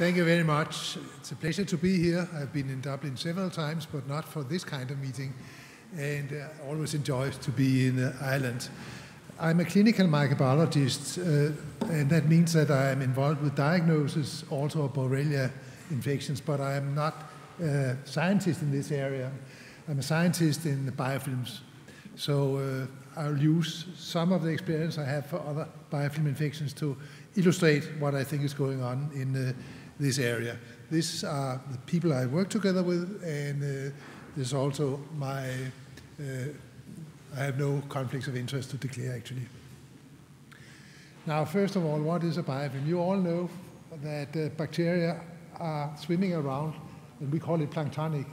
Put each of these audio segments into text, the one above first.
Thank you very much. It's a pleasure to be here. I've been in Dublin several times, but not for this kind of meeting. And uh, always enjoy to be in uh, Ireland. I'm a clinical microbiologist, uh, and that means that I am involved with diagnosis also of Borrelia infections, but I am not a scientist in this area. I'm a scientist in the biofilms. So uh, I'll use some of the experience I have for other biofilm infections to illustrate what I think is going on in uh, this area. These are the people I work together with, and uh, also my, uh, I have no conflicts of interest to declare actually. Now, first of all, what is a biofilm? You all know that uh, bacteria are swimming around, and we call it planktonic.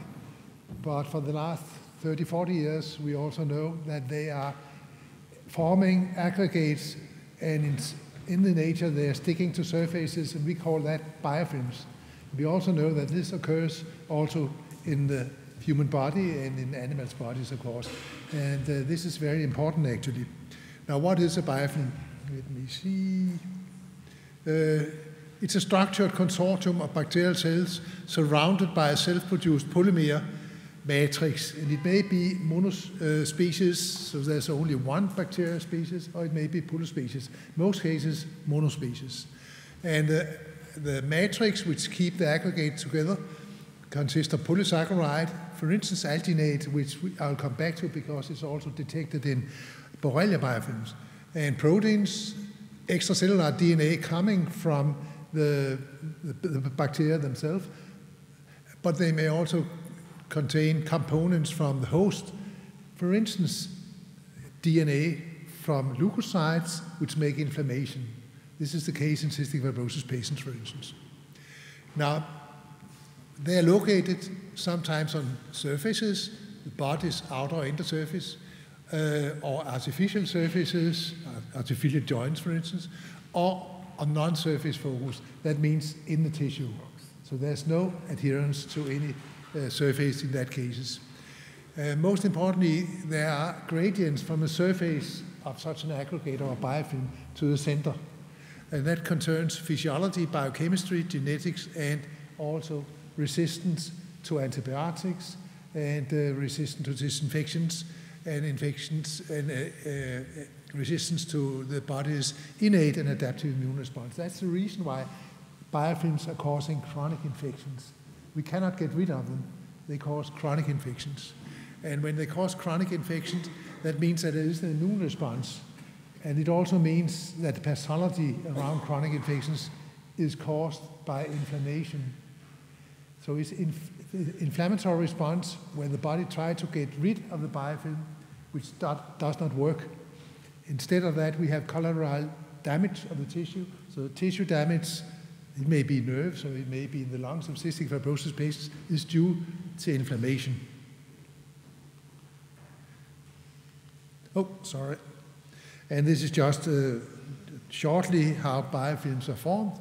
But for the last 30, 40 years, we also know that they are forming aggregates, and in, the nature they are sticking to surfaces, and we call that biofilms. We also know that this occurs also in the human body and in animals' bodies, of course. And uh, this is very important, actually. Now, what is a biofilm? Let me see. Uh, it's a structured consortium of bacterial cells surrounded by a self-produced polymer matrix. And it may be monospecies, so there's only one bacterial species, or it may be polyspecies. most cases, monospecies. And uh, the matrix which keep the aggregate together consists of polysaccharide, for instance, alginate, which I'll come back to because it's also detected in Borrelia biofilms, and proteins, extracellular DNA coming from the, the, the bacteria themselves, but they may also contain components from the host. For instance, DNA from leukocytes, which make inflammation. This is the case in cystic fibrosis patients, for instance. Now, they are located sometimes on surfaces, the body's outer or inner surface, uh, or artificial surfaces, artificial joints, for instance, or on non-surface focus. That means in the tissue. So there's no adherence to any surface in that cases. Uh, most importantly, there are gradients from the surface of such an aggregate or biofilm to the center. And that concerns physiology, biochemistry, genetics, and also resistance to antibiotics and uh, resistance to disinfections and infections and uh, uh, resistance to the body's innate and adaptive immune response. That's the reason why biofilms are causing chronic infections. We cannot get rid of them. They cause chronic infections. And when they cause chronic infections, that means that there is an immune response. And it also means that the pathology around chronic infections is caused by inflammation. So it's inf inflammatory response where the body tries to get rid of the biofilm, which does not work. Instead of that, we have collateral damage of the tissue. So the tissue damage, it may be nerves or it may be in the lungs of cystic fibrosis patients, is due to inflammation. Oh, sorry. And this is just uh, shortly how biofilms are formed.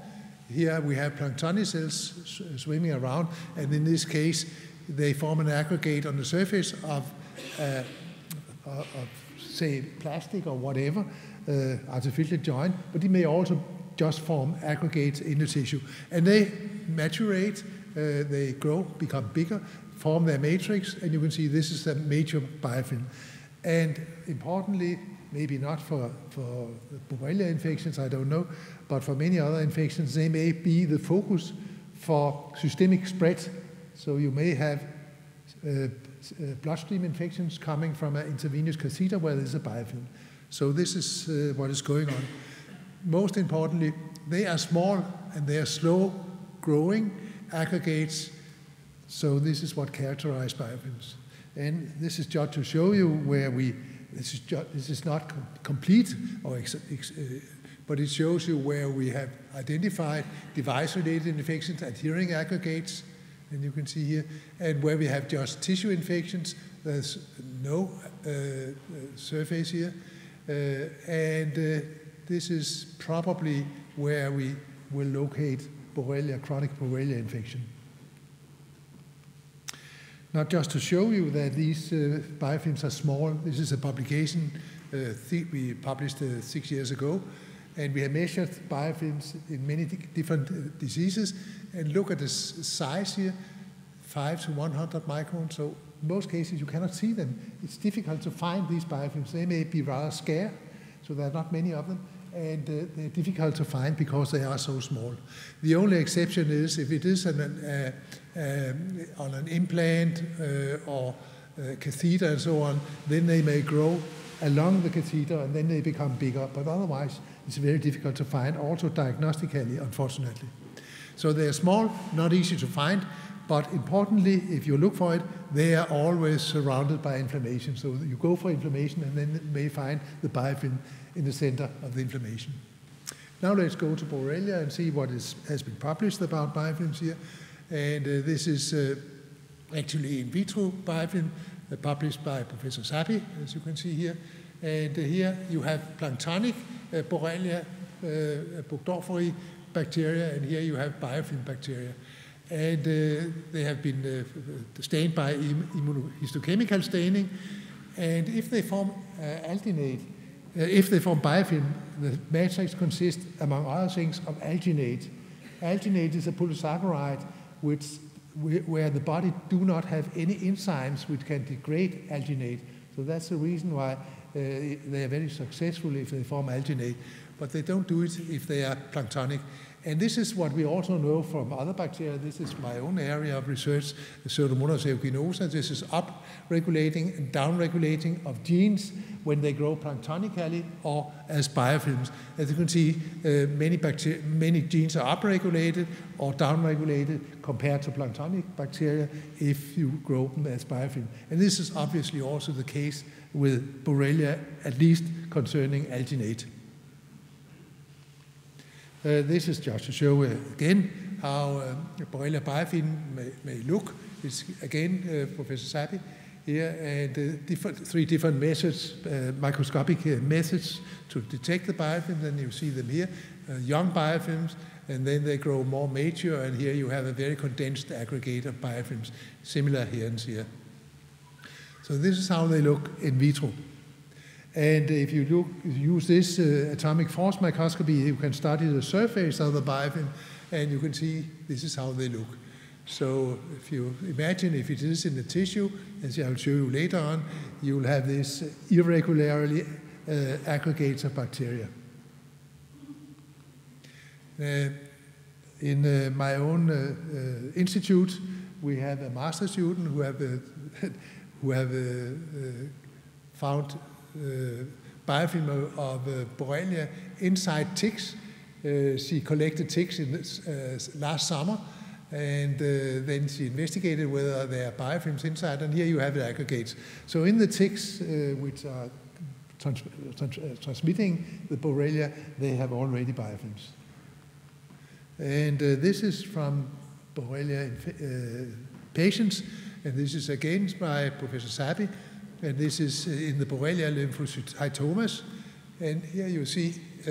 Here we have planktonic cells swimming around, and in this case, they form an aggregate on the surface of, uh, of say, plastic or whatever, uh, artificial joint, but it may also just form aggregates in the tissue. And they maturate, uh, they grow, become bigger, form their matrix, and you can see this is a major biofilm. And importantly, maybe not for, for Borrelia infections, I don't know, but for many other infections, they may be the focus for systemic spread. So you may have uh, uh, bloodstream infections coming from an intravenous catheter where there's a biofilm. So this is uh, what is going on. Most importantly, they are small and they are slow growing aggregates. So this is what characterizes biofilms. And this is just to show you where we this is, just, this is not com complete, or ex, ex, uh, but it shows you where we have identified device-related infections, adhering aggregates, and you can see here, and where we have just tissue infections, there's no uh, uh surface here, uh, and uh, this is probably where we will locate Borrelia, chronic Borrelia infection. Not just to show you that these uh, biofilms are small. This is a publication uh, we published uh, six years ago. And we have measured biofilms in many different uh, diseases and look at the size here, 5 to 100 microns. So most cases you cannot see them. It's difficult to find these biofilms. They may be rather scarce, so there are not many of them and uh, they're difficult to find because they are so small. The only exception is if it is an, uh, uh, on an implant uh, or catheter and so on, then they may grow along the catheter and then they become bigger. But otherwise, it's very difficult to find, also diagnostically, unfortunately. So they are small, not easy to find, but importantly, if you look for it, they are always surrounded by inflammation. So you go for inflammation and then you may find the biofilm in the center of the inflammation. Now let's go to Borrelia and see what is, has been published about biofilms here. And uh, this is uh, actually in vitro biofilm uh, published by Professor Sapi, as you can see here. And uh, here you have planktonic uh, Borrelia uh, bacteria, and here you have biofilm bacteria. And they have been stained by immunohistochemical staining. And if they form alginate, uh, if they form biofilm, the matrix consists, among other things, of alginate. Alginate is a polysaccharide which, where the body do not have any enzymes which can degrade alginate. So that's the reason why uh, they are very successful if they form alginate. But they don't do it if they are planktonic. And this is what we also know from other bacteria. This is my own area of research, the Pseudomonas aeruginosa. This is up-regulating and down-regulating of genes when they grow planktonically or as biofilms. As you can see, uh, many, many genes are upregulated or downregulated compared to planktonic bacteria if you grow them as biofilm. And this is obviously also the case with Borrelia, at least concerning alginate. Uh, this is just to show uh, again how uh, Borrelia biofilm may, may, look. It's again uh, Professor Sapi here, and uh, different, three different methods, uh, microscopic methods to detect the biofilms, and you see them here, young biofilms, and then they grow more mature, and here you have a very condensed aggregate of biofilms, similar here and here. So this is how they look in vitro. And if you look, use this uh, atomic force microscopy, you can study the surface of the biofilm, and you can see this is how they look. So if you imagine if it is in the tissue, as I will show you later on, you will have this irregularly uh, aggregates of bacteria. Uh, in uh, my own uh, uh, institute, we have a master student who have, who have found uh, biofilm of uh, Borrelia inside ticks. Uh, she collected ticks in last summer, and then she investigated whether there are biofilms inside, and here you have the aggregates. So in the ticks, which are trans trans transmitting the Borrelia, they have already biofilms. And uh, this is from Borrelia uh, patients, and this is again by Professor Sapi, and this is uh, in the Borrelia lymphocytomas. And here you see uh,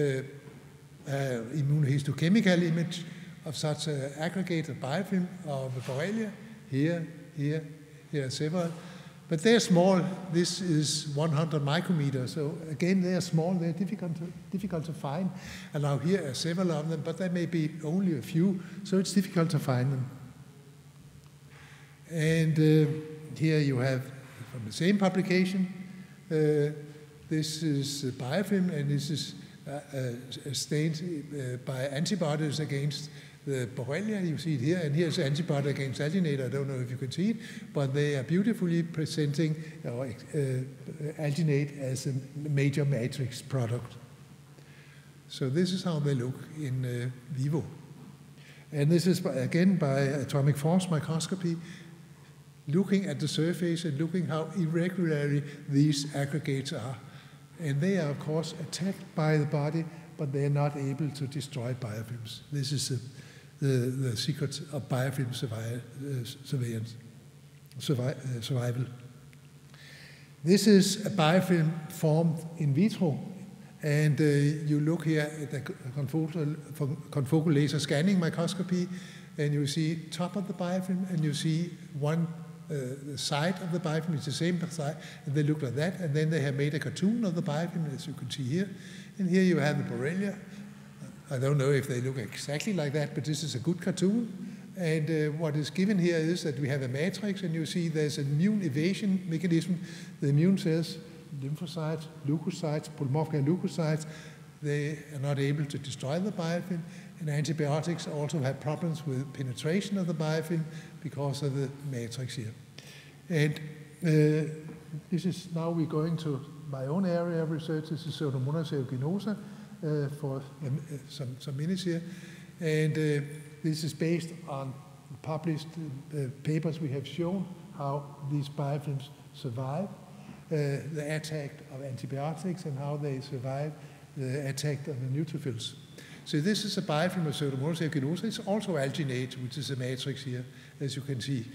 uh, immunohistochemical image of such an aggregated biofilm of Borrelia. Here, here, here several. But they're small. This is 100 micrometers. So again, they are small. They're difficult to, difficult to find. And now here are several of them, but there may be only a few. So it's difficult to find them. And uh, here you have from the same publication. Uh, this is biofilm, and this is uh, uh, stained by antibodies against the Borrelia, you see it here, and here's antibody against alginate. I don't know if you can see it, but they are beautifully presenting uh, alginate as a major matrix product. So this is how they look in uh, vivo. And this is, again, by atomic force microscopy looking at the surface and looking how irregularly these aggregates are. And they are, of course, attacked by the body, but they are not able to destroy biofilms. This is the, the, the secret of biofilm survival, uh, surveillance, uh, survival. This is a biofilm formed in vitro, and uh, you look here at the confocal, confocal laser scanning microscopy, and you see top of the biofilm, and you see one the side of the biofilm is the same side, and they look like that. And then they have made a cartoon of the biofilm, as you can see here. And here you have the Borrelia I don't know if they look exactly like that, but this is a good cartoon. And uh, what is given here is that we have a matrix, and you see there's an immune evasion mechanism. The immune cells, lymphocytes, leukocytes, polymorphic leukocytes, they are not able to destroy the biofilm. And antibiotics also have problems with penetration of the biofilm because of the matrix here. And uh, this is now we're going to my own area of research. This is Pseudomonas aeruginosa uh, for uh, some, some minutes here. And uh, this is based on published uh, papers we have shown how these biofilms survive uh, the attack of antibiotics and how they survive the attack of the neutrophils. So this is a biofilm of Pseudomonas aeruginosa. It's also alginate, which is a matrix here, as you can see.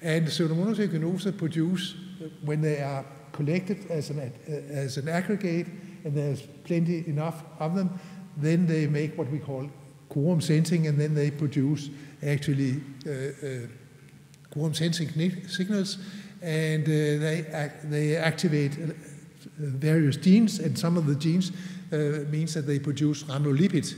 And Pseudomonas aeruginosa produce, when they are collected as an, as an aggregate, and there's plenty enough of them, then they make what we call quorum sensing, and then they produce actually uh, uh, quorum sensing signals, and uh, they, they activate uh, various genes, and some of the genes uh, means that they produce rhamnolipid.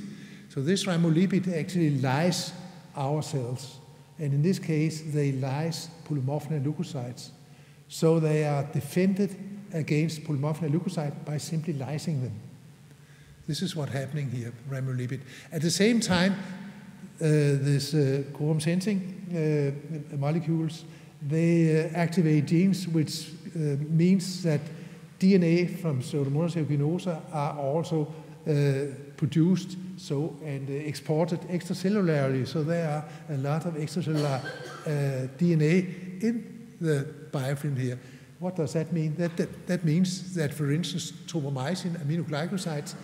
So this rhamnolipid actually lyse our cells, and in this case, they lyse polymorphin leukocytes. So they are defended against polymorphin leukocyte by simply lysing them. This is what's happening here, rhamnolipid. At the same time, uh, this uh, quorum sensing uh, molecules, they uh, activate genes which uh, means that DNA from Pseudomonas aeruginosa are also uh, produced so and uh, exported extracellularly. So there are a lot of extracellular uh, DNA in the biofilm here. What does that mean? That, that, that means that, for instance, tobramycin aminoglycosides,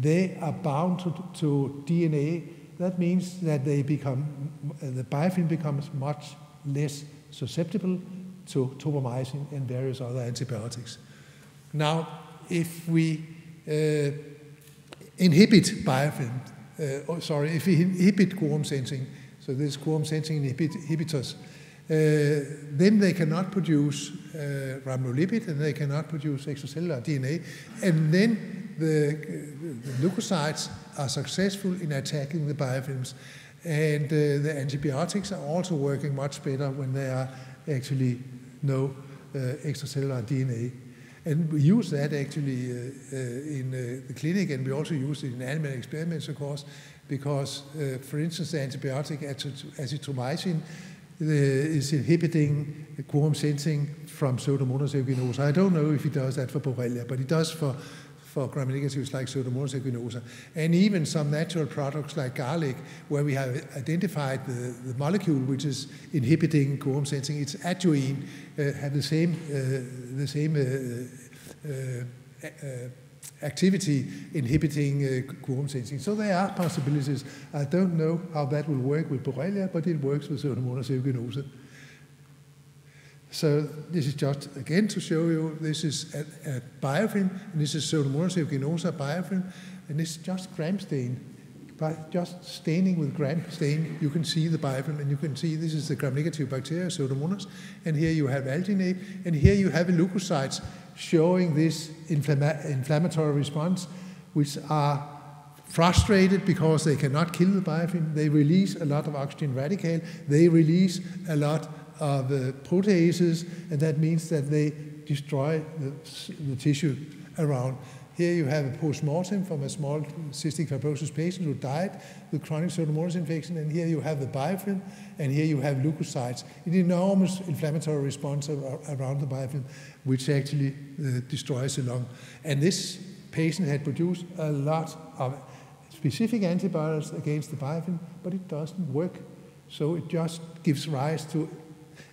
they are bound to, to DNA. That means that they become, uh, the biofilm becomes much less susceptible to tobramycin and various other antibiotics. Now, if we uh, inhibit biofilm, uh, oh, sorry, if we inhibit quorum sensing, so this quorum sensing inhibitors, uh, then they cannot produce uh, rhamnolipid and they cannot produce extracellular DNA. And then the, the leukocytes are successful in attacking the biofilms. And uh, the antibiotics are also working much better when there are actually no uh, extracellular DNA. And we use that actually uh, uh, in uh, the clinic, and we also use it in animal experiments, of course, because, for instance, the antibiotic azithromycin is inhibiting quorum sensing from Pseudomonas aeruginosa. I don't know if he does that for Borrelia, but he does for, for gram-negatives like Pseudomonas aeruginosa. And even some natural products like garlic, where we have identified the, the molecule which is inhibiting quorum sensing, it's ajoene, uh, have the same, uh, the same uh, uh, uh activity inhibiting quorum sensing. So there are possibilities. I don't know how that will work with Borrelia, but it works with Pseudomonas aeruginosa. So this is just, again, to show you, this is a, a biofilm, and this is Pseudomonas aeruginosa biofilm, and it's just gram stain. By just staining with gram stain, you can see the biofilm, and you can see this is the gram-negative bacteria, Pseudomonas, and here you have alginate, and here you have leukocytes showing this inflammatory response, which are frustrated because they cannot kill the biofilm. They release a lot of oxygen radical. They release a lot of uh, proteases, and that means that they destroy the, the tissue around. Here you have a post-mortem from a small cystic fibrosis patient who died with chronic pseudomonas infection, and here you have the biofilm, and here you have leukocytes. An enormous inflammatory response around the biofilm, which actually uh, destroys the lung. And this patient had produced a lot of specific antibodies against the biofilm, but it doesn't work. So it just gives rise to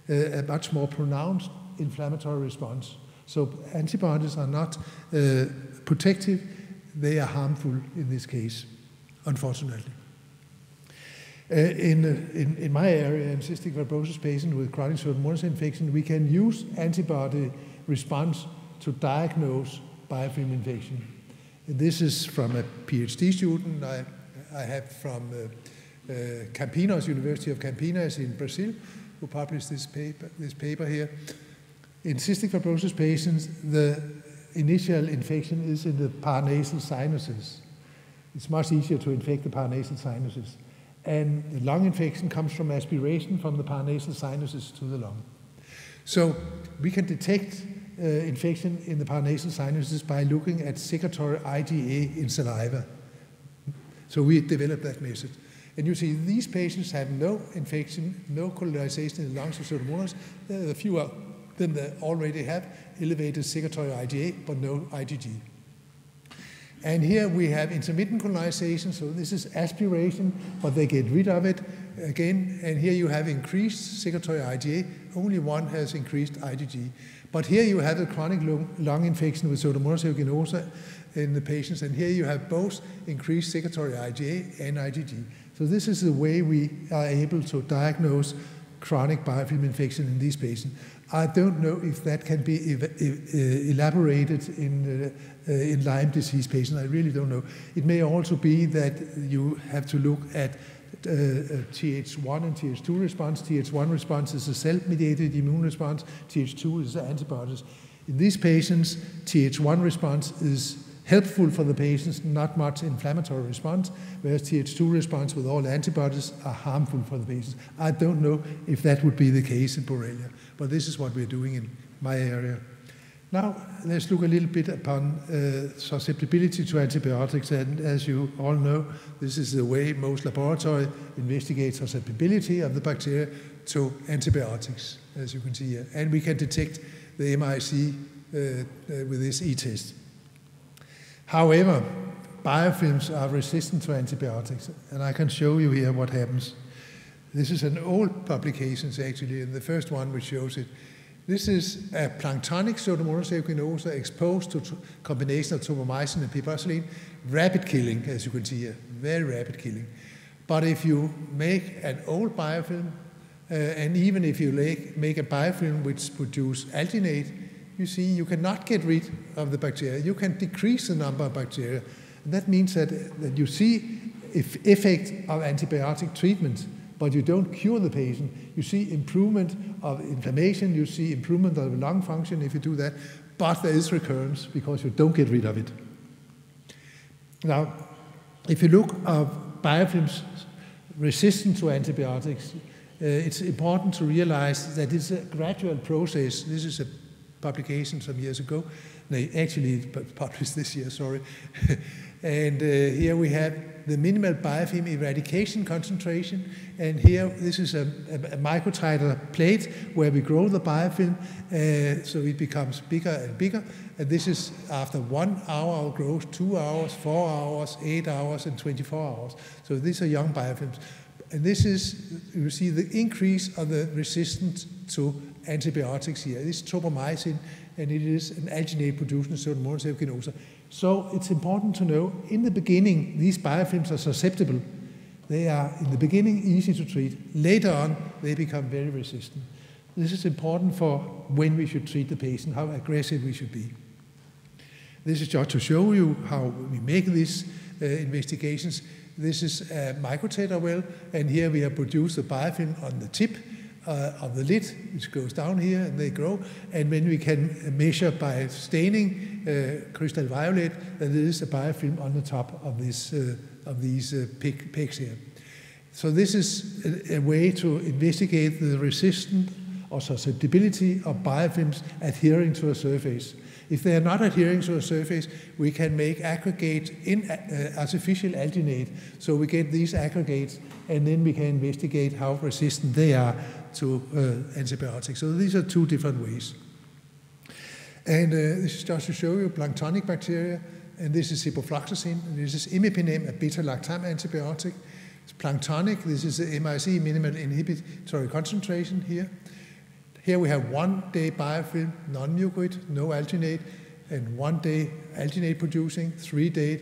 a much more pronounced inflammatory response. So antibodies are not uh, protective, they are harmful in this case, unfortunately. Uh, in, uh, in, in, my area, in cystic fibrosis patients with chronic pseudomonas infection, we can use antibody response to diagnose biofilm infection. And this is from a PhD student I, I have from uh, uh, Campinas, University of Campinas in Brazil, who published this paper, this paper here. In cystic fibrosis patients, the initial infection is in the paranasal sinuses. It's much easier to infect the paranasal sinuses. And the lung infection comes from aspiration from the paranasal sinuses to the lung. So we can detect uh, infection in the paranasal sinuses by looking at secretory IgA in saliva. So we developed that method. And you see these patients have no infection, no colonization in the lungs of Pseudomonas. There are fewer than they already have elevated secretory IgA, but no IgG. And here we have intermittent colonization, so this is aspiration, but they get rid of it again. And here you have increased secretory IgA, only one has increased IgG. But here you have a chronic lung, lung infection with Pseudomonas aeruginosa in the patients, and here you have both increased secretory IgA and IgG. So this is the way we are able to diagnose chronic biofilm infection in these patients. I don't know if that can be elaborated in, uh, in Lyme disease patients. I really don't know. It may also be that you have to look at uh, Th1 and Th2 response. Th1 response is a cell-mediated immune response. Th2 is antibodies. In these patients, Th1 response is helpful for the patients, not much inflammatory response, whereas Th2 response with all antibodies are harmful for the patients. I don't know if that would be the case in Borrelia, but this is what we're doing in my area. Now, let's look a little bit upon uh, susceptibility to antibiotics. And as you all know, this is the way most laboratory investigate susceptibility of the bacteria to antibiotics, as you can see here. And we can detect the MIC uh, uh, with this e-test. However, biofilms are resistant to antibiotics, and I can show you here what happens. This is an old publication, actually, and the first one which shows it. This is a planktonic Pseudomonas aeruginosa exposed to combination of tobramycin and piperacillin. Rapid killing, as you can see here, very rapid killing. But if you make an old biofilm, uh, and even if you make a biofilm which produces alginate, you see you cannot get rid of the bacteria. You can decrease the number of bacteria. And that means that, that you see if effect of antibiotic treatment but you don't cure the patient. You see improvement of inflammation, you see improvement of lung function if you do that, but there is recurrence because you don't get rid of it. Now, if you look at biofilms resistant to antibiotics, uh, it's important to realize that it's a gradual process. This is a publication some years ago. They actually published this year, sorry. and uh, here we have the minimal biofilm eradication concentration. And here, this is a, a, a microtiter plate where we grow the biofilm uh, so it becomes bigger and bigger. And this is after one hour of growth, two hours, four hours, eight hours, and 24 hours. So these are young biofilms. And this is, you see the increase of the resistance to antibiotics here. This is tobramycin, and it is an alginate producing Pseudomonas aeruginosa. So it's important to know in the beginning, these biofilms are susceptible. They are, in the beginning, easy to treat. Later on, they become very resistant. This is important for when we should treat the patient, how aggressive we should be. This is just to show you how we make these uh, investigations. This is a microtiter well, and here we have produced a biofilm on the tip uh, of the lid, which goes down here and they grow. And when we can measure by staining uh, crystal violet, that there is a biofilm on the top of, this, uh, of these uh, pegs here. So this is a, a, way to investigate the resistance or susceptibility of biofilms adhering to a surface. If they are not adhering to a surface, we can make aggregates in uh, artificial alginate. So we get these aggregates, and then we can investigate how resistant they are to uh, antibiotics. So these are two different ways. And uh, this is just to show you planktonic bacteria, and this is ciprofloxacin, and this is imipenem, a beta-lactam antibiotic. It's planktonic, this is the MIC, minimal inhibitory concentration here. Here we have one day biofilm, non-mucoid, no alginate, and one day alginate producing, three day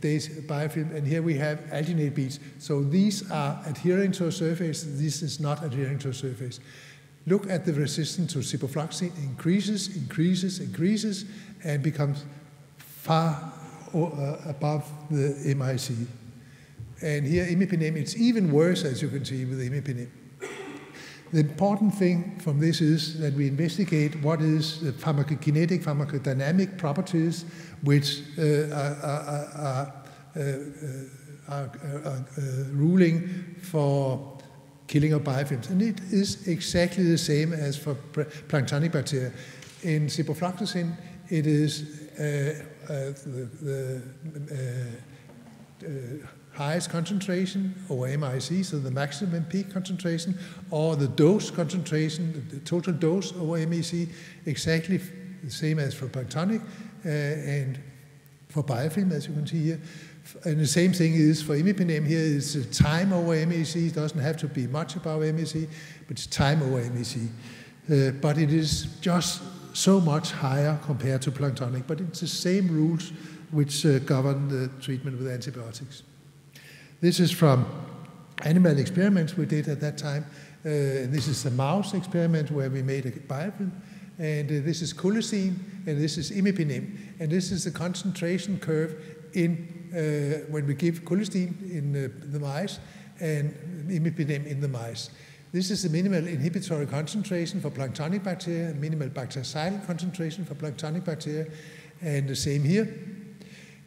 days biofilm, and here we have alginate beads. So these are adhering to a surface, this is not adhering to a surface. Look at the resistance to ciprofloxacin, increases, increases, increases, and becomes far uh, above the MIC. And here imipenem, it's even worse, as you can see, with imipenem. The important thing from this is that we investigate what is the pharmacokinetic, pharmacodynamic properties which uh, are, are, are, are ruling for killing of biofilms. And it is exactly the same as for planktonic bacteria. In ciprofloxacin, it is uh, uh, the, the uh, highest concentration over MIC, so the maximum peak concentration, or the dose concentration, the total dose over MEC, exactly the same as for planktonic uh, and for biofilm, as you can see here. And the same thing is for imipenem here, it's time over MEC. It doesn't have to be much above MEC, but it's time over MEC. Uh, but it is just so much higher compared to planktonic, but it's the same rules which uh, govern the treatment with antibiotics. This is from animal experiments we did at that time. Uh, this is a mouse experiment where we made a biofilm, and uh, this is colistin, and this is imipenem, and this is the concentration curve in uh, when we give colistin in uh, the mice and imipenem in the mice. This is the minimal inhibitory concentration for planktonic bacteria, minimal bactericidal concentration for planktonic bacteria, and the same here.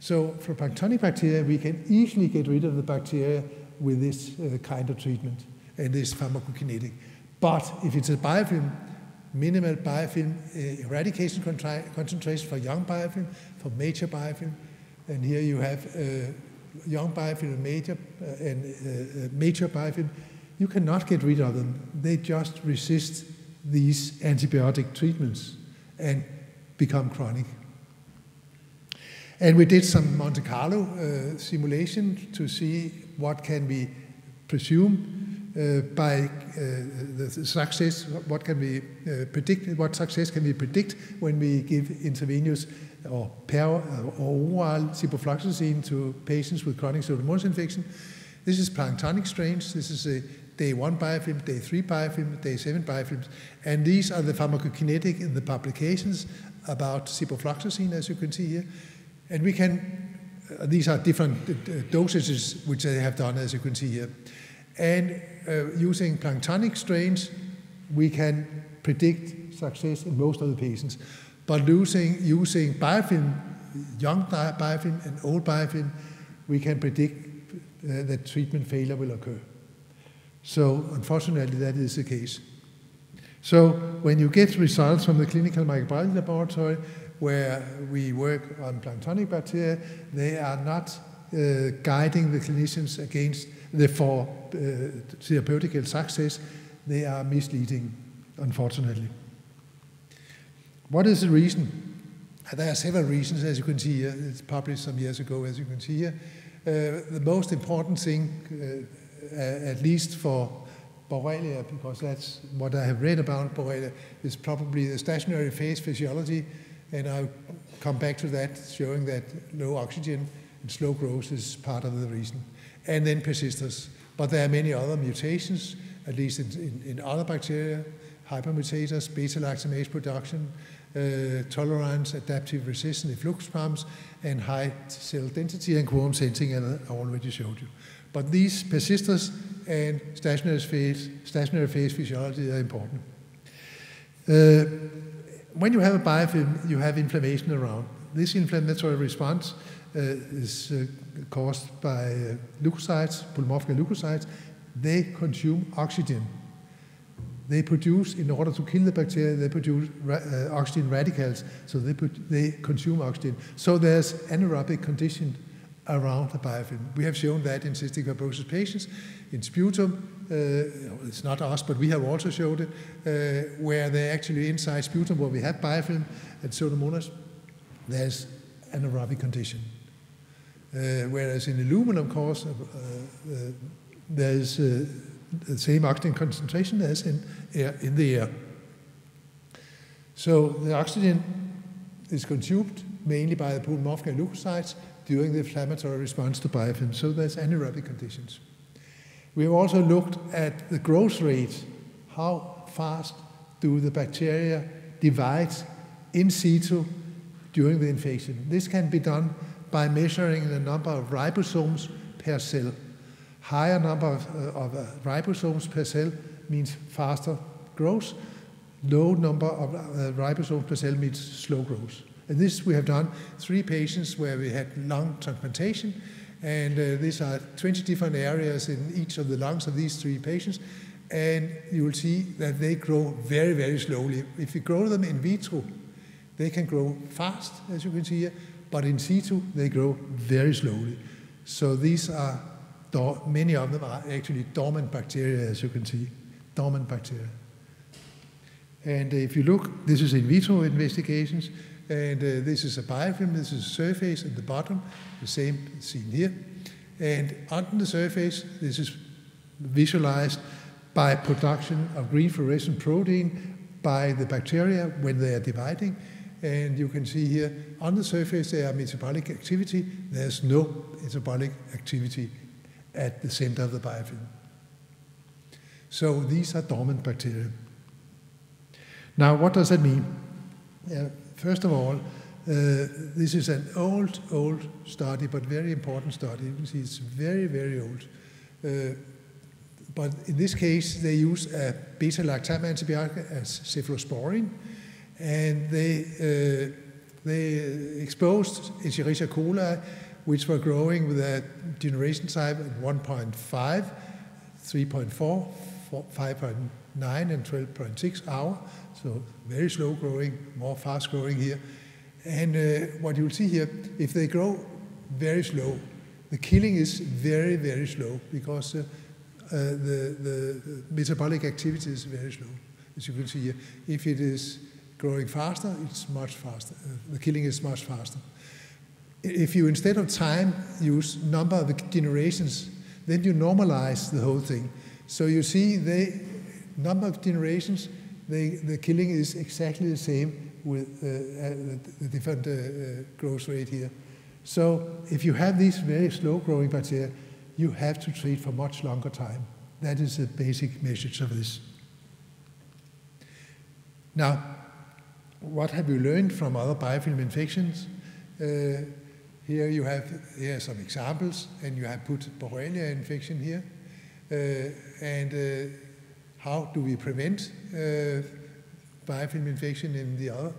So for planktonic bacteria, we can easily get rid of the bacteria with this uh, kind of treatment and this pharmacokinetic. But if it's a biofilm, minimal biofilm uh, eradication concentration for young biofilm, for major biofilm, and here you have uh, young biofilm and major, uh, and uh, uh, major biofilm, you cannot get rid of them. They just resist these antibiotic treatments and become chronic. And we did some Monte Carlo uh, simulation to see what can we presume uh, by uh, the success, what can we uh, predict, what success can we predict when we give intravenous or, per, or oral ciprofloxacin to patients with chronic pseudomonas infection. This is planktonic strains. This is a day one biofilm, day three biofilm, day seven biofilms. And these are the pharmacokinetic in the publications about ciprofloxacin, as you can see here. And we can, uh, these are different uh, dosages which they have done, as you can see here. And uh, using planktonic strains, we can predict success in most of the patients. But using, using biofilm, young biofilm and old biofilm, we can predict uh, that treatment failure will occur. So unfortunately, that is the case. So when you get results from the clinical microbiology laboratory, where we work on planktonic bacteria, they are not uh, guiding the clinicians against the for uh, therapeutical success. They are misleading, unfortunately. What is the reason? There are several reasons, as you can see here. It's published some years ago, as you can see here. Uh, the most important thing uh, uh, at least for Borrelia, because that's what I have read about Borrelia, is probably the stationary phase physiology. And I'll come back to that, showing that low oxygen and slow growth is part of the reason. And then persistence. But there are many other mutations, at least in, in, in other bacteria, hypermutators, beta-lactamase production, uh, tolerance, adaptive resistance, efflux pumps, and high cell density and quorum sensing, and I already showed you. But these persisters and stationary phase, stationary phase physiology are important. Uh, when you have a biofilm, you have inflammation around. This inflammatory response uh, is uh, caused by uh, leukocytes, polymorphic leukocytes. They consume oxygen. They produce, in order to kill the bacteria, they produce uh, oxygen radicals, so they, put, they consume oxygen. So there's anaerobic condition around the biofilm. We have shown that in cystic fibrosis patients in sputum. Uh, it's not us, but we have also showed it, uh, where they actually inside sputum, where we have biofilm and pseudomonas, there's anaerobic condition. Uh, whereas in aluminum, of course, uh, uh, there's uh, the same oxygen concentration as in, air, in the air. So the oxygen is consumed mainly by the polymorphic leukocytes, during the inflammatory response to biofilm. So there's anaerobic conditions. We have also looked at the growth rate. How fast do the bacteria divide in situ during the infection? This can be done by measuring the number of ribosomes per cell. Higher number of, uh, of uh, ribosomes per cell means faster growth. Low number of uh, ribosomes per cell means slow growth. And this we have done three patients where we had lung transplantation, And uh, these are 20 different areas in each of the lungs of these three patients. And you will see that they grow very, very slowly. If you grow them in vitro, they can grow fast, as you can see here, but in situ, they grow very slowly. So these are, many of them are actually dormant bacteria, as you can see, dormant bacteria. And if you look, this is in vitro investigations, and uh, this is a biofilm, this is a surface at the bottom, the same seen here. And on the surface, this is visualized by production of green fluorescent protein by the bacteria when they are dividing. And you can see here on the surface there are metabolic activity. There's no metabolic activity at the center of the biofilm. So these are dormant bacteria. Now, what does that mean? First of all, uh, this is an old, old study, but very important study. You can see it's very, very old. Uh, but in this case, they use a beta-lactam antibiotic as cephalosporin, and they, uh, they exposed Escherichia coli, which were growing with a generation time at 1.5, 3.4, 5.9, and 12.6 hour. So very slow growing, more fast growing here. And uh, what you'll see here, if they grow very slow, the killing is very, very slow because uh, uh, the, the metabolic activity is very slow, as you can see here. If it is growing faster, it's much faster. Uh, the killing is much faster. If you, instead of time, use number of generations, then you normalize the whole thing. So you see the number of generations, they, the killing is exactly the same with uh, uh the different uh, uh, growth rate here. So if you have these very slow growing bacteria, you have to treat for much longer time. That is the basic message of this. Now, what have you learned from other biofilm infections? Uh, here you have here some examples, and you have put Borrelia infection here. Uh, and how do we prevent uh, biofilm infection in the other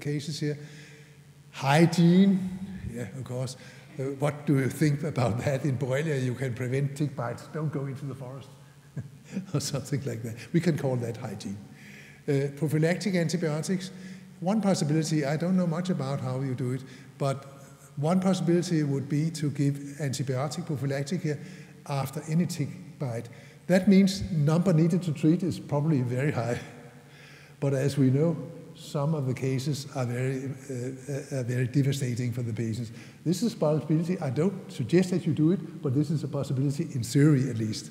cases here? Hygiene, yeah, of course. Uh, what do you think about that in Borrelia? You can prevent tick bites. Don't go into the forest, or something like that. We can call that hygiene. Uh, prophylactic antibiotics. One possibility, I don't know much about how you do it, but one possibility would be to give antibiotic prophylactic here after any tick bite. That means number needed to treat is probably very high. But as we know, some of the cases are very, uh, uh, very devastating for the patients. This is a possibility. I don't suggest that you do it, but this is a possibility in theory at least.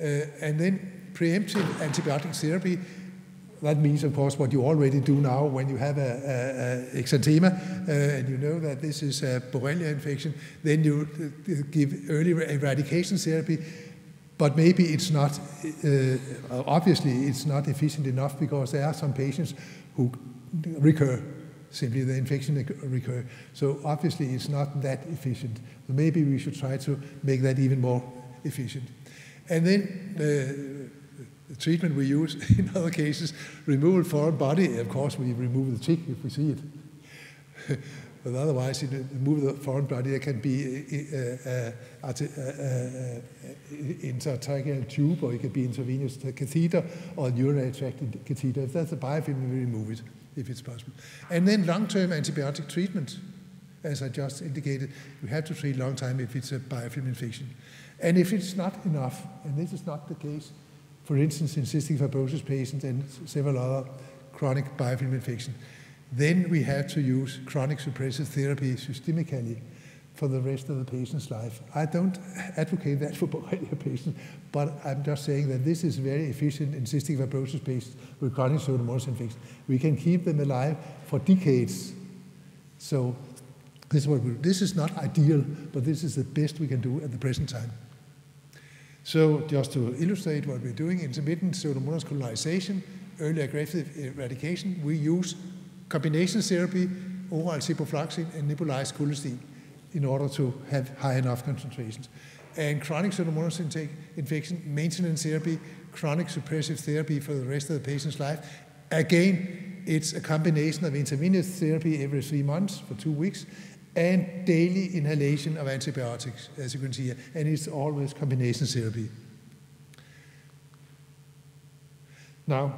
Uh, and then preemptive antibiotic therapy. That means, of course, what you already do now when you have a, a, a uh, and you know that this is a Borrelia infection, then you uh, give early eradication therapy but maybe it's not, uh, obviously, it's not efficient enough because there are some patients who recur, simply the infection recur. So obviously, it's not that efficient. Maybe we should try to make that even more efficient. And then uh, the treatment we use in other cases, removal foreign body, of course, we remove the tick if we see it. But otherwise, in the move the foreign body, there can be uh, uh, uh, tube, or it can be intravenous catheter, or urinary tract catheter. If that's a biofilm, we remove it if it's possible. And then long-term antibiotic treatment, as I just indicated, you have to treat long time if it's a biofilm infection. And if it's not enough, and this is not the case, for instance, in cystic fibrosis patients and several other chronic biofilm infections, then we have to use chronic suppressive therapy systemically for the rest of the patient's life. I don't advocate that for Borrelia patients, but I'm just saying that this is very efficient in cystic fibrosis patients with chronic pseudomonas infection. We can keep them alive for decades. So this is what we This is not ideal, but this is the best we can do at the present time. So just to illustrate what we're doing, intermittent pseudomonas colonization, early aggressive eradication, we use combination therapy, oral ciprofloxacin, and nebulized colistin in order to have high enough concentrations. And chronic pseudomonas infection, maintenance therapy, chronic suppressive therapy for the rest of the patient's life. Again, it's a combination of intravenous therapy every three months for two weeks and daily inhalation of antibiotics, as you can see here, and it's always combination therapy. Now,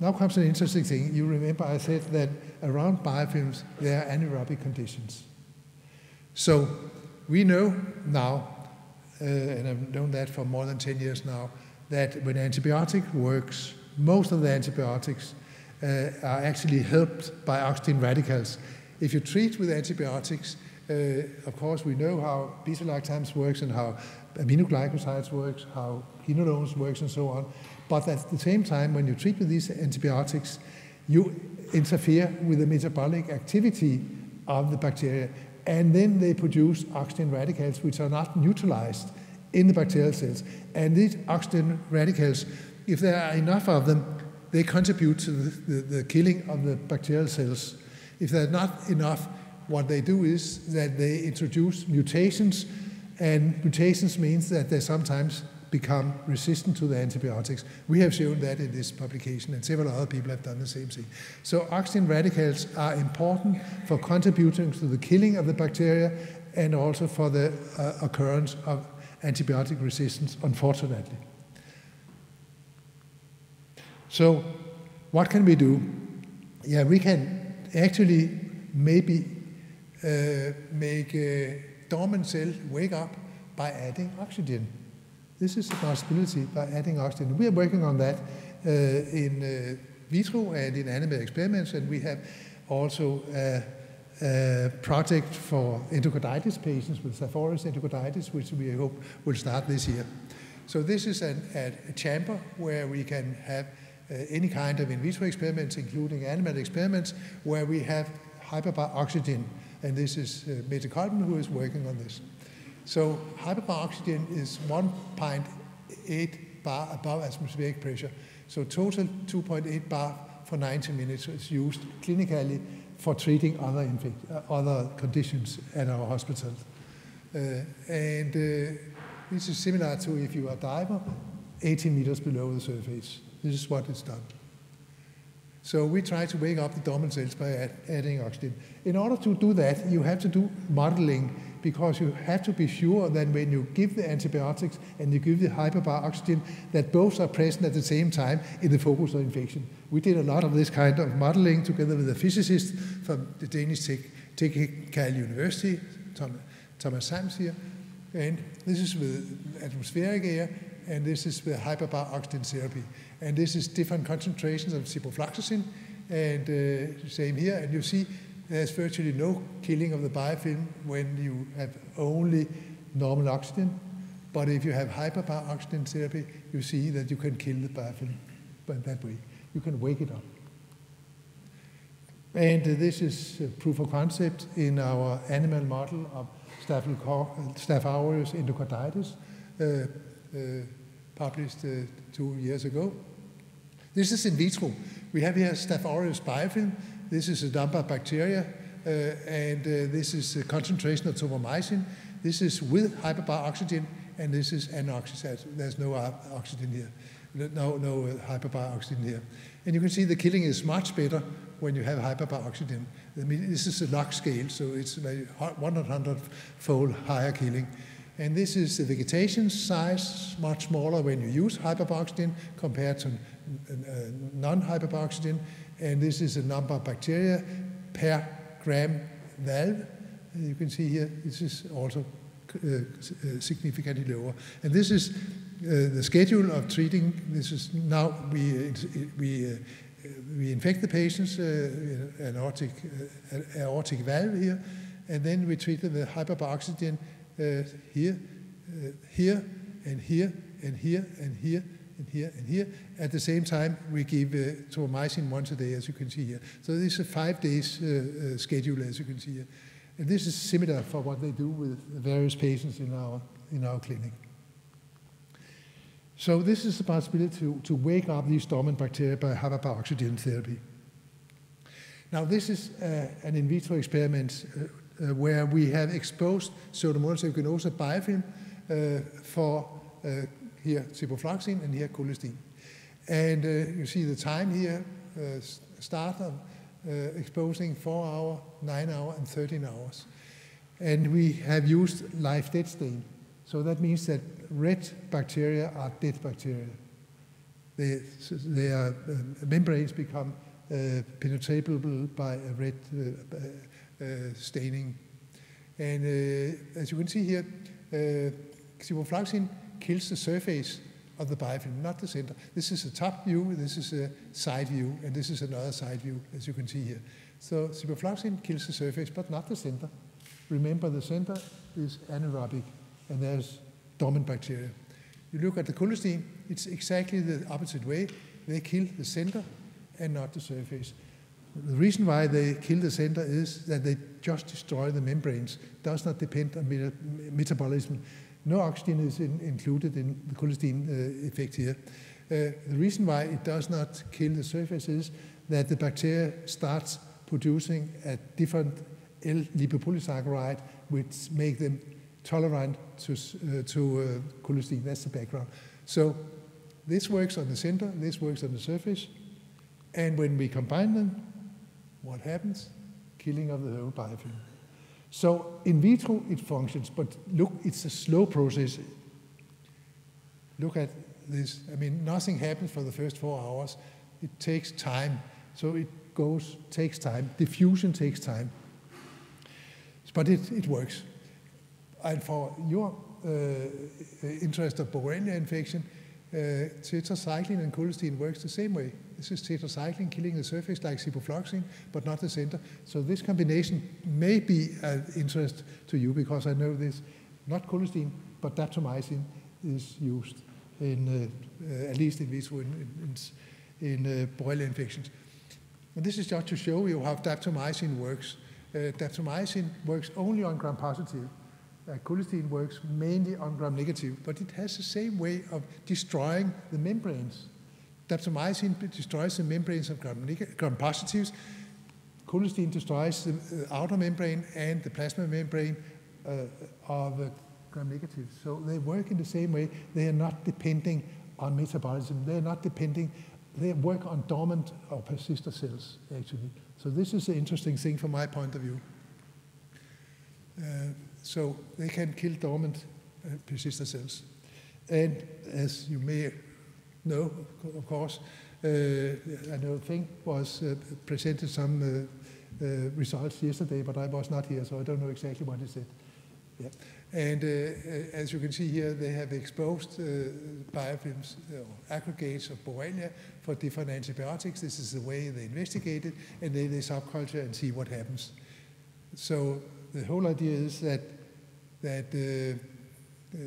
now comes an interesting thing. You remember I said that around biofilms there are anaerobic conditions. So we know now, uh, and I've known that for more than 10 years now, that when antibiotic works, most of the antibiotics uh, are actually helped by oxygen radicals. If you treat with antibiotics, uh, of course, we know how beta-lactams works and how aminoglycosides works, how quinolones works, and so on. But at the same time, when you treat with these antibiotics, you interfere with the metabolic activity of the bacteria, and then they produce oxygen radicals which are not neutralized in the bacterial cells. And these oxygen radicals, if there are enough of them, they contribute to the, the, the killing of the bacterial cells. If there are not enough, what they do is that they introduce mutations, and mutations means that they sometimes become resistant to the antibiotics. We have shown that in this publication, and several other people have done the same thing. So oxygen radicals are important for contributing to the killing of the bacteria and also for the uh, occurrence of antibiotic resistance, unfortunately. So what can we do? Yeah, we can actually maybe uh, make a dormant cell wake up by adding oxygen. This is a possibility by adding oxygen. We are working on that uh, in uh, vitro and in animal experiments, and we have also a, a project for endocarditis patients with Staph aureus endocarditis, which we hope will start this year. So this is an, a, chamber where we can have uh, any kind of in vitro experiments, including animal experiments, where we have hyperbar oxygen. And this is uh, Mette Kolpen who is working on this. So hyperbar oxygen is 1.8 bar above atmospheric pressure. So total 2.8 bar for 90 minutes is used clinically for treating other, uh, other conditions at our hospitals. Uh, and uh, this is similar to if you are a diver, 80 meters below the surface. This is what is done. So we try to wake up the dormant cells by add, adding oxygen. In order to do that, you have to do modeling because you have to be sure that when you give the antibiotics and you give the hyperbar oxygen, that both are present at the same time in the focus of infection. We did a lot of this kind of modeling together with a physicist from the Danish Technical University, Thomas Sams here. And this is with atmospheric air, and this is with hyperbar oxygen therapy. And this is different concentrations of ciprofloxacin, and uh, same here. And you see there's virtually no killing of the biofilm when you have only normal oxygen. But if you have hyperbar oxygen therapy, you see that you can kill the biofilm but that way. You can wake it up. And uh, this is proof of concept in our animal model of Staph aureus endocarditis, uh, uh, published uh, two years ago. This is in vitro. We have here Staph aureus biofilm, this is a number of bacteria, uh, and uh, this is a concentration of tobramycin. This is with hyperbar oxygen, and this is anoxygen. There's no oxygen here, no, no uh, hyperbar oxygen here. And you can see the killing is much better when you have hyperbar oxygen. I mean, this is a log scale, so it's 100-fold higher killing. And this is the vegetation size, much smaller when you use hyperbar oxygen compared to non-hyperbar oxygen and this is a number of bacteria per gram valve. You can see here, this is also uh, uh, significantly lower. And this is uh, the schedule of treating. This is now we, we, uh, we infect the patients, uh, an aortic, uh, aortic valve here, and then we treat them with hyperbar oxygen here, here, and here, and here, and here, and here and here. At the same time, we give uh, tobramycin once a day, as you can see here. So this is a five days uh, uh, schedule, as you can see here. And this is similar for what they do with various patients in our, in our clinic. So this is the possibility to, to wake up these dormant bacteria by oxygen therapy. Now this is uh, an in vitro experiment uh, uh, where we have exposed Pseudomonas aeruginosa biofilm uh, for here ciprofloxacin and here colistin. And uh, you see the time here, uh, start uh, exposing 4 hour, 9 hour, and 13 hours. And we have used live dead stain. So that means that red bacteria are dead bacteria. They, their uh, membranes become uh, penetratable by a red uh, staining. And as you can see here, ciprofloxacin kills the surface of the biofilm, not the center. This is a top view, this is a side view, and this is another side view, as you can see here. So ciprofloxacin kills the surface, but not the center. Remember, the center is anaerobic, and there's dormant bacteria. You look at the colistin, it's exactly the opposite way. They kill the center and not the surface. The reason why they kill the center is that they just destroy the membranes. Does not depend on meta metabolism. No oxygen is in, included in the colistin uh, effect here. Uh, the reason why it does not kill the surface is that the bacteria starts producing a different L-lipopolysaccharide, which make them tolerant to, uh, to uh, colistin. That's the background. So this works on the center, this works on the surface, and when we combine them, what happens? Killing of the whole biofilm. So in vitro it functions, but look, it's a slow process. Look at this. I mean, nothing happens for the first four hours. It takes time. So it goes, takes time. Diffusion takes time. But it, it works. And for your uh, interest of Borrelia infection, uh, tetracycline and colistin works the same way. This is tetracycline killing the surface like ciprofloxacin, but not the center. So this combination may be of interest to you because I know this, not colistin, but daptomycin is used in, uh, uh, at least in vitro in, in, in uh, Borrelia infections. And this is just to show you how daptomycin works. Uh, daptomycin works only on gram-positive. Colistin works mainly on gram-negative, but it has the same way of destroying the membranes. Daptomycin destroys the membranes of gram-positives. Colistin destroys the uh, outer membrane and the plasma membrane uh, of uh, gram-negative. So they work in the same way. They are not depending on metabolism. They are not depending, they work on dormant or persister cells, actually. So this is an interesting thing from my point of view. Uh, so they can kill dormant uh, persister cells. And as you may know, of course, uh, I know Fink was uh, presented some uh, uh, results yesterday, but I was not here, so I don't know exactly what he said. Yeah. And uh, as you can see here, they have exposed biofilms or aggregates of Borrelia for different antibiotics. This is the way they investigate it, and then they subculture and see what happens. So the whole idea is that that uh, uh,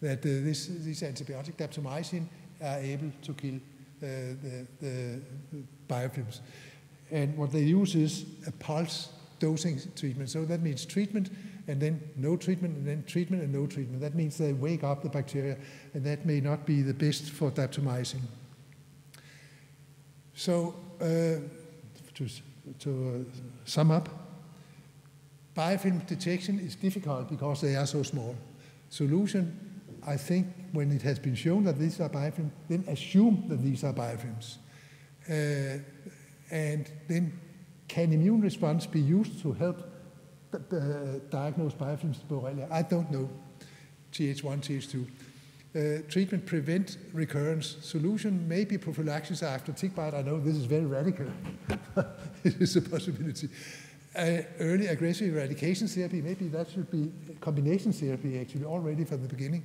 that uh, this, this antibiotic daptomycin are able to kill the, the biofilms. And what they use is a pulse dosing treatment. So that means treatment and then no treatment and then treatment and no treatment. That means they wake up the bacteria and that may not be the best for daptomycin. So uh, to, to uh, sum up, biofilm detection is difficult because they are so small. Solution, I think, when it has been shown that these are biofilms, then assume that these are biofilms. Uh, and then can immune response be used to help diagnose biofilms Borrelia? I don't know. TH1, TH2. Uh, treatment prevent recurrence. Solution may be prophylaxis after tick bite. I know this is very radical. it is a possibility. Uh, early aggressive eradication therapy, maybe that should be combination therapy actually already from the beginning,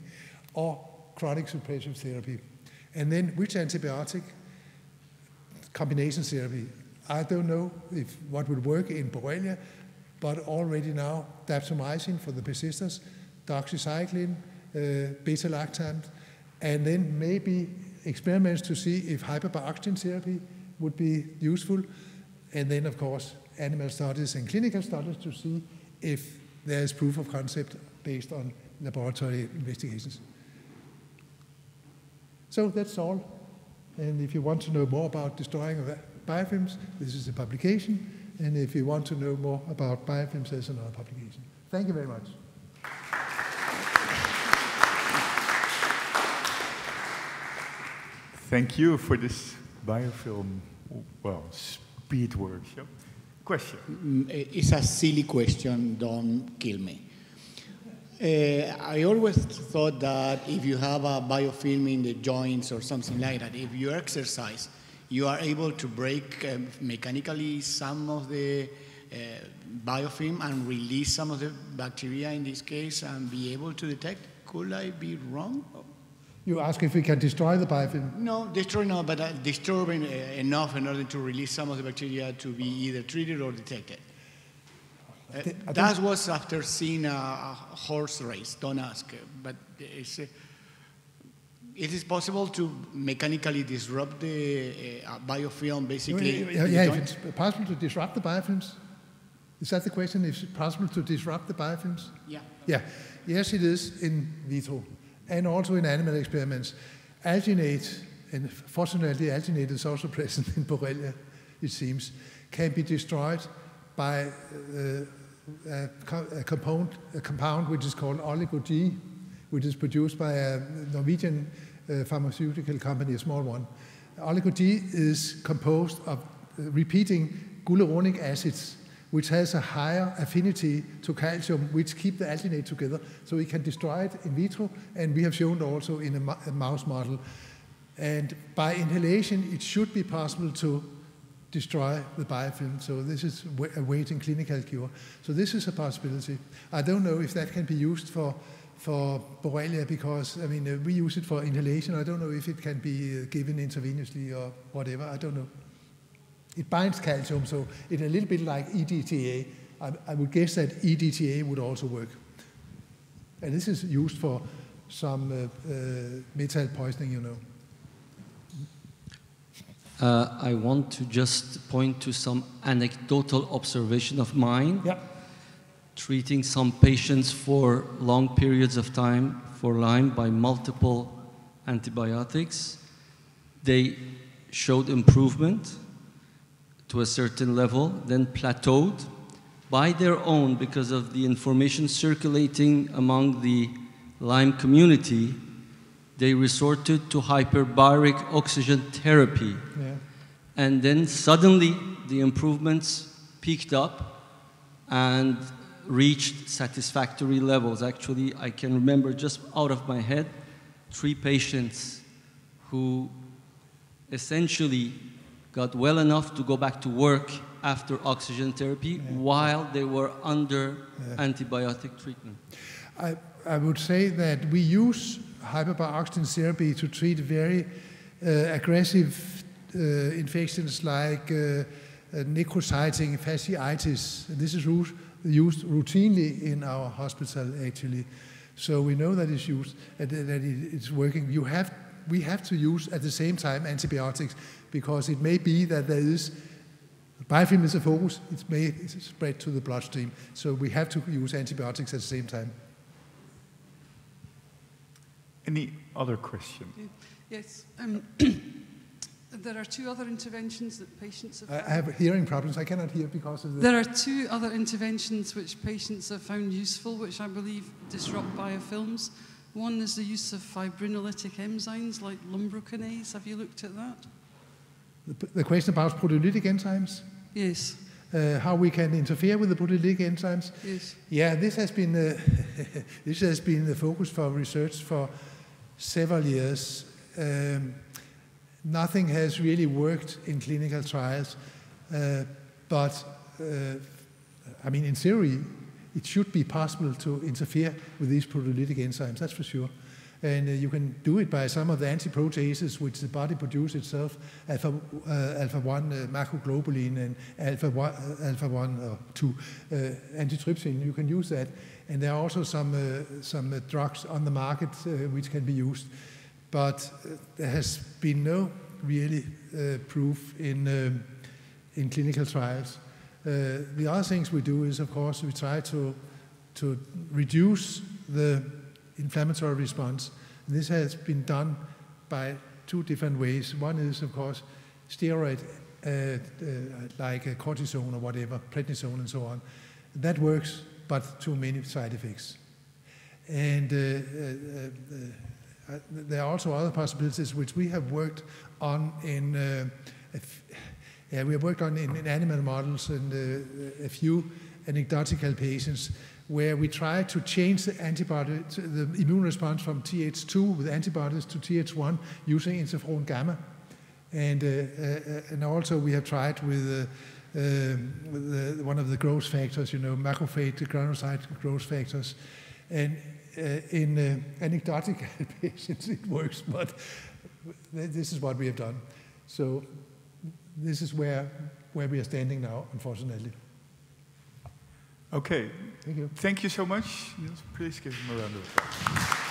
or chronic suppressive therapy. And then which antibiotic? Combination therapy. I don't know if what would work in Borrelia, but already now daptomycin for the persisters, doxycycline, uh, beta-lactam, and then maybe experiments to see if hyperbaroxygen therapy would be useful, and then of course animal studies and clinical studies to see if there is proof of concept based on laboratory investigations. So that's all. And if you want to know more about destroying biofilms, this is a publication. And if you want to know more about biofilms, there's another publication. Thank you very much. Thank you for this biofilm, well, speed workshop. Question. Mm, It's a silly question, don't kill me. Uh, I always thought that if you have a biofilm in the joints or something like that, if you exercise, you are able to break um, mechanically some of the uh, biofilm and release some of the bacteria in this case and be able to detect. Could I be wrong? You ask if we can destroy the biofilm. No, destroy no, but uh, disturbing uh, enough in order to release some of the bacteria to be either treated or detected. Uh, that was after seeing a, a horse race. Don't ask, but it's, uh, it is possible to mechanically disrupt the uh, biofilm, basically. Yeah, yeah, if it's possible to disrupt the biofilms. Is that the question? Is it possible to disrupt the biofilms? yeah. Yeah, yes, it is in vitro and also in animal experiments. Alginate, and fortunately, alginate is also present in Borrelia, it seems, can be destroyed by uh, a, a, compound, a compound which is called oligo-G, which is produced by a Norwegian uh, pharmaceutical company, a small one. Oligo-G is composed of uh, repeating guluronic acids which has a higher affinity to calcium, which keep the alginate together. So we can destroy it in vitro, and we have shown also in a, a mouse model. And by inhalation, it should be possible to destroy the biofilm. So this is wa- awaiting clinical cure. So this is a possibility. I don't know if that can be used for for Borrelia because I mean uh, we use it for inhalation. I don't know if it can be uh, given intravenously or whatever. I don't know. It binds calcium, so it's a little bit like EDTA. I, I would guess that EDTA would also work. And this is used for some uh, uh, metal poisoning, you know. Uh, I want to just point to some anecdotal observation of mine. Yeah. Treating some patients for long periods of time for Lyme by multiple antibiotics. They showed improvement to a certain level, then plateaued by their own because of the information circulating among the Lyme community. They resorted to hyperbaric oxygen therapy. Yeah. And then suddenly the improvements peaked up and reached satisfactory levels. Actually, I can remember just out of my head three patients who essentially got well enough to go back to work after oxygen therapy while they were under antibiotic treatment. I, I would say that we use hyperbaric oxygen therapy to treat very uh, aggressive uh, infections like uh, uh, fasciitis. This is used routinely in our hospital, actually. So we know that it's used, that it's working. You have, we have to use at the same time antibiotics because it may be that there is biofilm is a focus. It may spread to the bloodstream. So we have to use antibiotics at the same time. Any other question? Yes. Um, there are two other interventions that patients have I I have hearing problems. I cannot hear because of the. There are two other interventions which patients have found useful, which I believe disrupt biofilms. One is the use of fibrinolytic enzymes like lumbrokinase. Have you looked at that? The, the question about proteolytic enzymes, Yes, uh, how we can interfere with the proteolytic enzymes. yes. Yeah, this has been uh, this has been the focus for research for several years. Um, nothing has really worked in clinical trials, uh, but uh, I mean, in theory, it should be possible to interfere with these proteolytic enzymes. That's for sure. And uh, you can do it by some of the antiproteases which the body produces itself, alpha, uh, alpha 1 uh, macroglobulin and alpha 1, uh, alpha 1 or 2 uh, antitrypsin. You can use that. And there are also some, uh, some uh, drugs on the market uh, which can be used. But uh, there has been no really uh, proof in, um, in clinical trials. Uh, the other things we do is, of course, we try to, to reduce the inflammatory response. This has been done by two different ways. One is, of course, steroid, uh, uh, like cortisone or whatever, prednisone and so on. That works, but too many side effects. And uh, uh, uh, there are also other possibilities which we have worked on in, Yeah, we have worked on in, in animal models and uh, a few anecdotal patients where we try to change the antibody, the immune response from Th2 with antibodies to Th1 using interferon gamma. And, uh, uh, and also we have tried with, uh, um, with one of the growth factors, you know, macrophage, granulocyte growth factors. And uh, in uh, anecdotal patients it works, but this is what we have done. So this is where, where we are standing now, unfortunately. Okay. Thank you. Thank you so much. Please give him a round of applause.